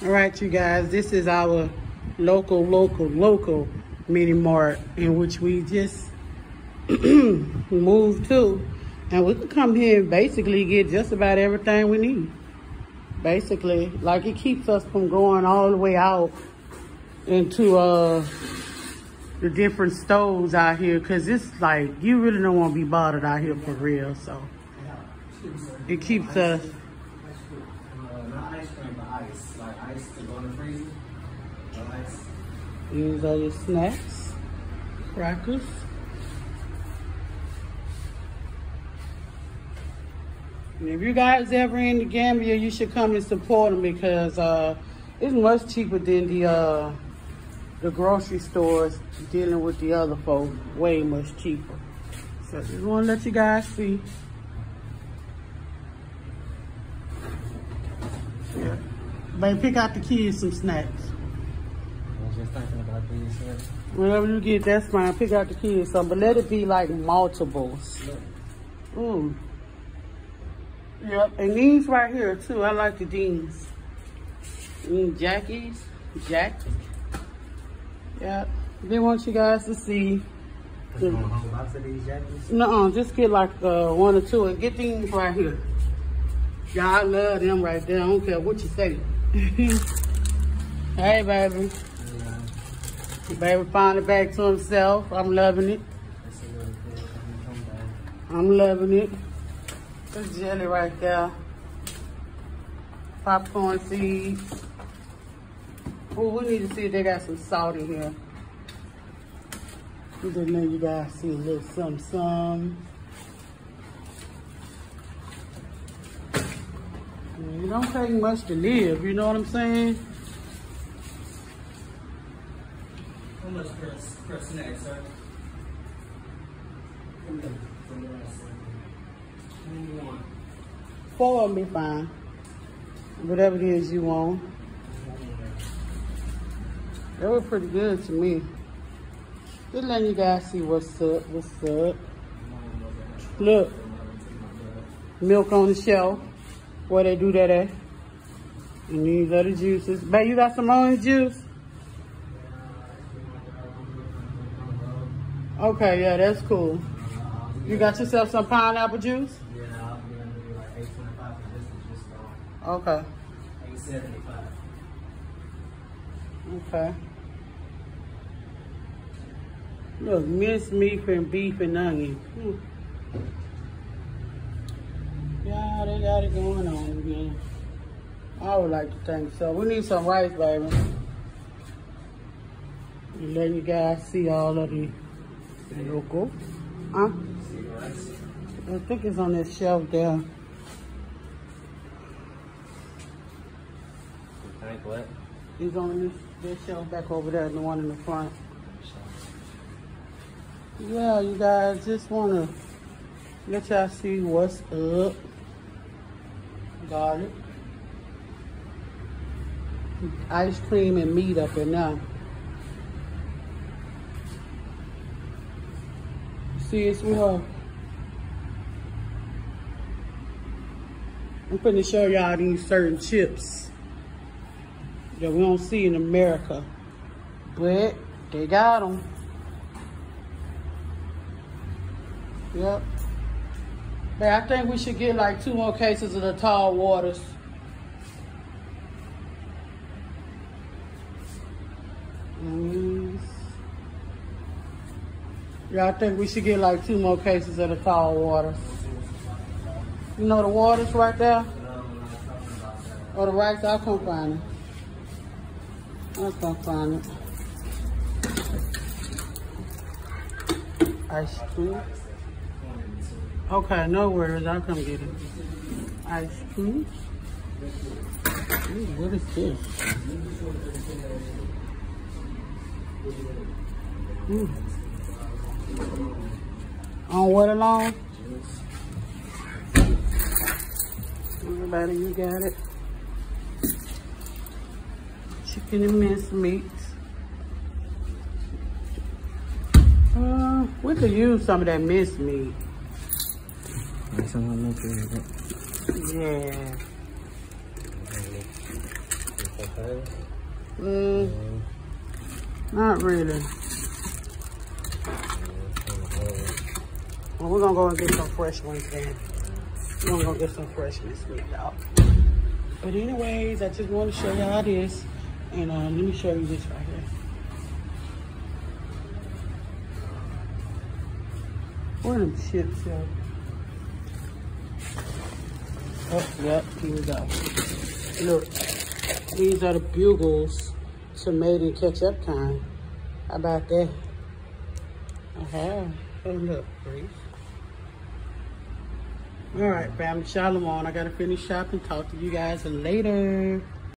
All right, you guys, this is our local, local, local mini mart in which we just moved to. And we can come here and basically get just about everything we need. Basically, like it keeps us from going all the way out into uh the different stores out here because it's like you really don't want to be bothered out here for real. So it keeps us These all your snacks, crackers. And if you guys ever in the Gambia, you should come and support them because uh, it's much cheaper than the uh, the grocery stores dealing with the other folks. Way much cheaper. So just want to let you guys see. Baby, pick out the kids some snacks. Just thinking about these. Whatever you get, that's fine. Pick out the kids some, but let it be like multiples. Ooh. Yep, and these right here too. I like the jeans. Mm, Jackies, Jack. Yep. They want you guys to see. Just want a whole box of these jackets. No, just get like uh, one or two and get these right here. Y'all love them right there. I don't care what you say. hey, baby. Yeah. Baby found it back to himself. I'm loving it. I'm loving it. This jelly right there. Popcorn seeds. Oh, we need to see if they got some salt in here. We just let you guys see a little some some. It don't take much to live, you know what I'm saying? How much per, per snack, sir? Twenty-one. Four will be fine. Whatever it is you want. They were pretty good to me. Just letting you guys see what's up, what's up. Look, milk on the shelf. Where they do that at. And these other juices. Babe, you got some orange juice? Okay, yeah, that's cool. You got yourself some pineapple juice? Yeah, I'll be gonna like eight twenty-five for this is just Okay, okay. Look, minced meat and beef and onion. Hmm. Yeah, they got it going on again. I would like to think so. We need some rice, baby. Letting you guys see all of the local. Huh? The? I think it's on this shelf there. You think what? It's on this, this shelf back over there, the one in the front. Yeah, you guys just want to let y'all see what's up. Garlic. Ice cream and meat up in there. See, it's real. I'm finna show y'all these certain chips that we don't see in America. But they got them. Yep. I think we should get like two more cases of the tall waters. Mm. Yeah, I think we should get like two more cases of the tall waters. You know the waters right there? Or the rice? I'll come find it. I'll come find it. Ice cream. Okay, no worries. I'll come get it. Ice cream. What is this? Ooh. On what alone? Everybody, you got it. Chicken and minced meats. Uh, we could use some of that minced meat. Like someone look at it. Yeah. Mm, not really. Well, we're gonna go and get some fresh ones then. We're gonna go get some fresh ones, y'all. But anyways, I just want to show y'all this. And uh, let me show you this right here. Where them chips at? Oh, yep, here we go. Look, these are the bugles tomato and ketchup kind. How about that? Uh-huh. Oh, look, Grace. All right, family. Shalom. I got to finish shopping. Talk to you guys later.